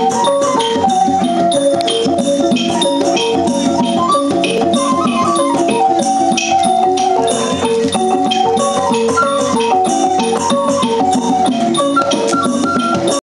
you